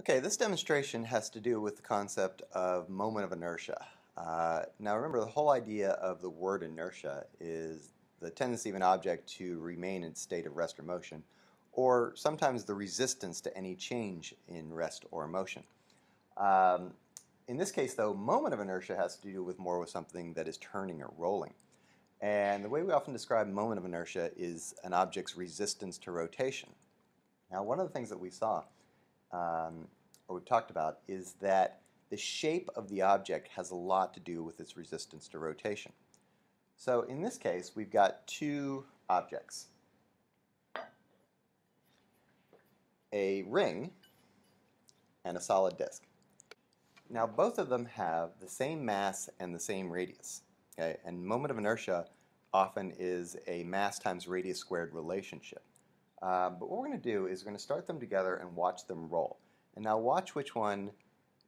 Okay, this demonstration has to do with the concept of moment of inertia. Uh, now remember, the whole idea of the word inertia is the tendency of an object to remain in state of rest or motion, or sometimes the resistance to any change in rest or motion. Um, in this case, though, moment of inertia has to do with more with something that is turning or rolling. And the way we often describe moment of inertia is an object's resistance to rotation. Now, one of the things that we saw um, or we've talked about, is that the shape of the object has a lot to do with its resistance to rotation. So in this case, we've got two objects. A ring and a solid disk. Now both of them have the same mass and the same radius. Okay? And moment of inertia often is a mass times radius squared relationship. Uh, but what we're going to do is we're going to start them together and watch them roll. And now watch which one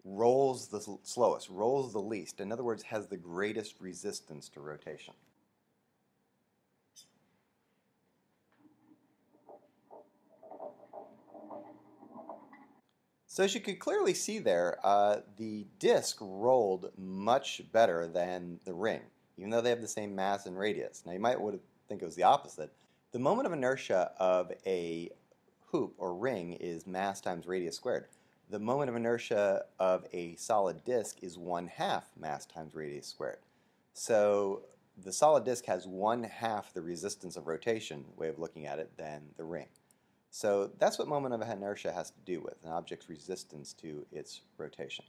rolls the slowest, rolls the least. In other words, has the greatest resistance to rotation. So as you can clearly see there, uh, the disk rolled much better than the ring, even though they have the same mass and radius. Now you might would think it was the opposite. The moment of inertia of a hoop or ring is mass times radius squared. The moment of inertia of a solid disk is 1 half mass times radius squared. So the solid disk has 1 half the resistance of rotation, way of looking at it, than the ring. So that's what moment of inertia has to do with, an object's resistance to its rotation.